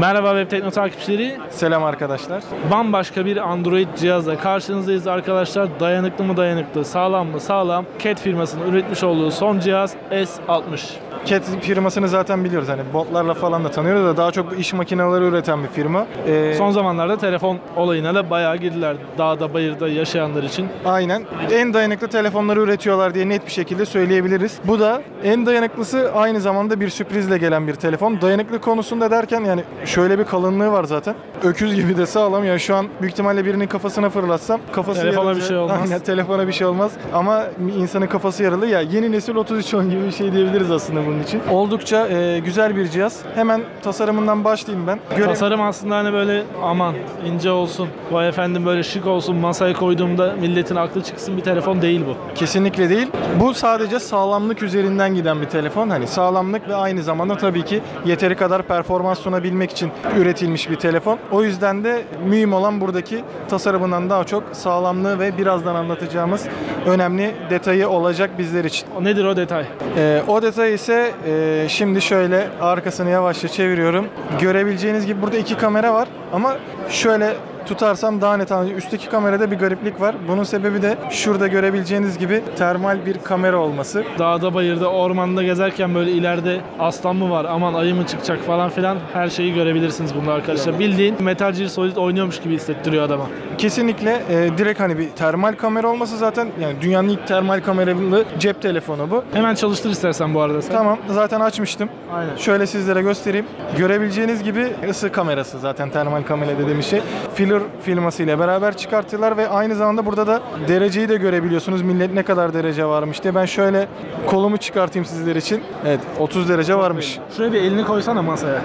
Merhaba Web Tekno takipçileri. Selam arkadaşlar. Bambaşka bir Android cihazla karşınızdayız arkadaşlar. Dayanıklı mı dayanıklı, sağlam mı sağlam. Cat firmasının üretmiş olduğu son cihaz S60. Cat firmasını zaten biliyoruz hani botlarla falan da tanıyoruz da daha çok iş makineleri üreten bir firma. Ee, Son zamanlarda telefon olayına da bayağı girdiler. Dağda bayırda yaşayanlar için. Aynen. En dayanıklı telefonları üretiyorlar diye net bir şekilde söyleyebiliriz. Bu da en dayanıklısı aynı zamanda bir sürprizle gelen bir telefon. Dayanıklı konusunda derken yani şöyle bir kalınlığı var zaten. Öküz gibi de sağlam. Yani şu an büyük ihtimalle birinin kafasına fırlatsam kafası Telefona yarılacak. bir şey olmaz. Aynen telefona bir şey olmaz. Ama insanın kafası yaralı. Ya yeni nesil 3310 gibi bir şey diyebiliriz aslında bunun için. Oldukça e, güzel bir cihaz. Hemen tasarımından başlayayım ben. Görev- Tasarım aslında hani böyle aman ince olsun. Vay efendim böyle şık olsun. Masaya koyduğumda milletin aklı çıksın bir telefon değil bu. Kesinlikle değil. Bu sadece sağlamlık üzerinden giden bir telefon. Hani sağlamlık ve aynı zamanda tabii ki yeteri kadar performans sunabilmek için üretilmiş bir telefon. O yüzden de mühim olan buradaki tasarımından daha çok sağlamlığı ve birazdan anlatacağımız önemli detayı olacak bizler için. Nedir o detay? Ee, o detay ise e, şimdi şöyle arkasını yavaşça çeviriyorum. Görebileceğiniz gibi burada iki kamera var ama şöyle tutarsam daha net anlayacağım. Üstteki kamerada bir gariplik var. Bunun sebebi de şurada görebileceğiniz gibi termal bir kamera olması. Dağda bayırda ormanda gezerken böyle ileride aslan mı var aman ayı mı çıkacak falan filan her şeyi görebilirsiniz bunda arkadaşlar. Bildiğin Metal Gear Solid oynuyormuş gibi hissettiriyor adama. Kesinlikle e, direkt hani bir termal kamera olması zaten yani dünyanın ilk termal kameralı cep telefonu bu. Hemen çalıştır istersen bu arada sen. Tamam zaten açmıştım. Aynen. Şöyle sizlere göstereyim. Görebileceğiniz gibi ısı kamerası zaten termal kamera dediğimiz şey. Filler firması ile beraber çıkarttılar ve aynı zamanda burada da dereceyi de görebiliyorsunuz. Millet ne kadar derece varmış diye. Ben şöyle kolumu çıkartayım sizler için. Evet 30 derece varmış. Şuraya bir elini koysana masaya.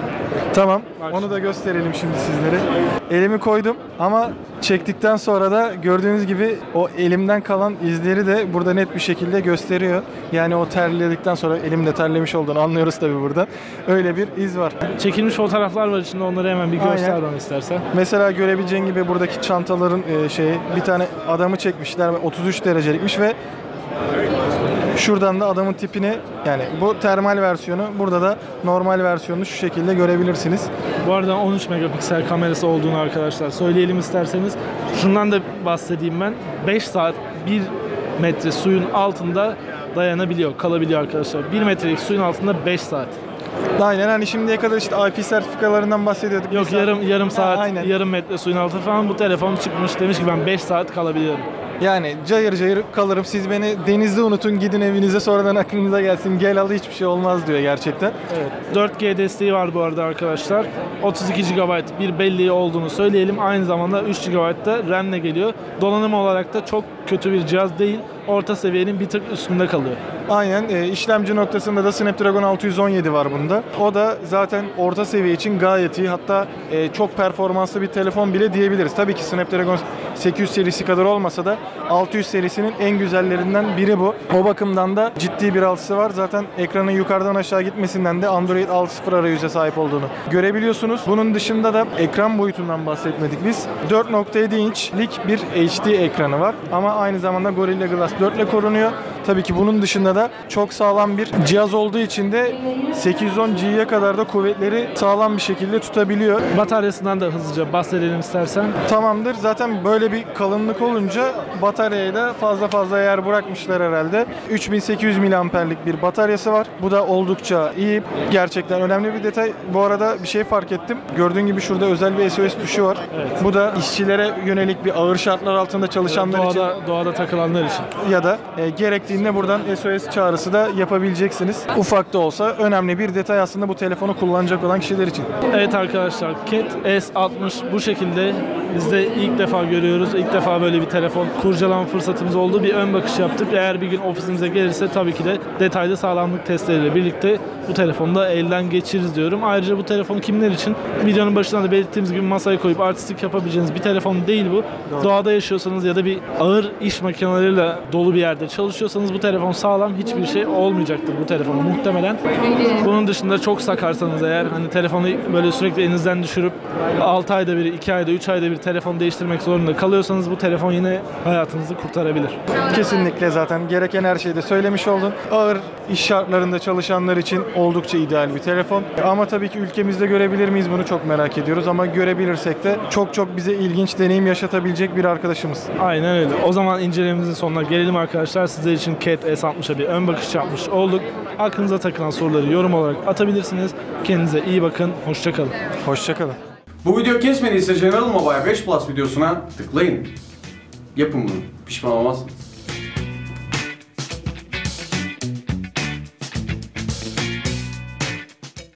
Tamam. Onu da gösterelim şimdi sizlere. Elimi koydum ama çektikten sonra da gördüğünüz gibi o elimden kalan izleri de burada net bir şekilde gösteriyor. Yani o terledikten sonra elimde terlemiş olduğunu anlıyoruz tabii buradan. Öyle bir iz var. Çekilmiş fotoğraflar var içinde onları hemen bir göster Aynen. bana istersen. Mesela görebileceğin gibi buradaki çantaların e, şeyi bir tane adamı çekmişler ve 33 derecelikmiş ve şuradan da adamın tipini yani bu termal versiyonu burada da normal versiyonunu şu şekilde görebilirsiniz. Bu arada 13 megapiksel kamerası olduğunu arkadaşlar söyleyelim isterseniz. Şundan da bahsedeyim ben. 5 saat 1 metre suyun altında dayanabiliyor, kalabiliyor arkadaşlar. 1 metrelik suyun altında 5 saat. Aynen hani şimdiye kadar işte IP sertifikalarından bahsediyorduk. Yok yarım yarım saat, aynen. yarım metre suyun altı falan bu telefon çıkmış demiş ki ben 5 saat kalabiliyorum. Yani cayır cayır kalırım. Siz beni denizde unutun gidin evinize sonradan aklınıza gelsin. Gel al hiçbir şey olmaz diyor gerçekten. Evet. 4G desteği var bu arada arkadaşlar. 32 GB bir belleği olduğunu söyleyelim. Aynı zamanda 3 GB da RAM'le geliyor. Donanım olarak da çok kötü bir cihaz değil. Orta seviyenin bir tık üstünde kalıyor. Aynen e, işlemci noktasında da Snapdragon 617 var bunda. O da zaten orta seviye için gayet iyi. Hatta e, çok performanslı bir telefon bile diyebiliriz. Tabii ki Snapdragon 800 serisi kadar olmasa da 600 serisinin en güzellerinden biri bu. O bakımdan da ciddi bir altısı var. Zaten ekranın yukarıdan aşağı gitmesinden de Android 6.0 arayüze sahip olduğunu görebiliyorsunuz. Bunun dışında da ekran boyutundan bahsetmedik biz. 4.7 inçlik bir HD ekranı var. Ama aynı zamanda Gorilla Glass 4 ile korunuyor. Tabii ki bunun dışında da çok sağlam bir cihaz olduğu için de 810G'ye kadar da kuvvetleri sağlam bir şekilde tutabiliyor. Bataryasından da hızlıca bahsedelim istersen. Tamamdır. Zaten böyle bir kalınlık olunca bataryaya da fazla fazla yer bırakmışlar herhalde. 3800 miliamperlik bir bataryası var. Bu da oldukça iyi. Gerçekten önemli bir detay. Bu arada bir şey fark ettim. Gördüğün gibi şurada özel bir SOS tuşu var. Evet. Bu da işçilere yönelik bir ağır şartlar altında çalışanlar için Doğada, doğada takılanlar için. ya da e, gerektiğinde buradan SOS çağrısı da yapabileceksiniz. Ufak da olsa önemli bir detay aslında bu telefonu kullanacak olan kişiler için. Evet arkadaşlar Cat S60 bu şekilde biz de ilk defa görüyoruz. İlk defa böyle bir telefon kurcalama fırsatımız oldu. Bir ön bakış yaptık. Eğer bir gün ofisimize gelirse tabii ki de detaylı sağlamlık testleriyle birlikte bu telefonu da elden geçiririz diyorum. Ayrıca bu telefon kimler için? Videonun başında da belirttiğimiz gibi masaya koyup artistik yapabileceğiniz bir telefon değil bu. Doğada yaşıyorsanız ya da bir ağır iş makineleriyle dolu bir yerde çalışıyorsanız bakarsanız bu telefon sağlam. Hiçbir şey olmayacaktır bu telefon muhtemelen. Bunun dışında çok sakarsanız eğer hani telefonu böyle sürekli elinizden düşürüp 6 ayda bir, 2 ayda, 3 ayda bir telefon değiştirmek zorunda kalıyorsanız bu telefon yine hayatınızı kurtarabilir. Kesinlikle zaten gereken her şeyi de söylemiş oldun. Ağır iş şartlarında çalışanlar için oldukça ideal bir telefon. Ama tabii ki ülkemizde görebilir miyiz bunu çok merak ediyoruz. Ama görebilirsek de çok çok bize ilginç deneyim yaşatabilecek bir arkadaşımız. Aynen öyle. O zaman incelememizin sonuna gelelim arkadaşlar. Sizler için Cat S60'a bir ön bakış yapmış olduk. Aklınıza takılan soruları yorum olarak atabilirsiniz. Kendinize iyi bakın. Hoşçakalın. Hoşçakalın. Bu video kesmediyse General Mobile 5 Plus videosuna tıklayın. Yapın bunu. Pişman olmazsınız.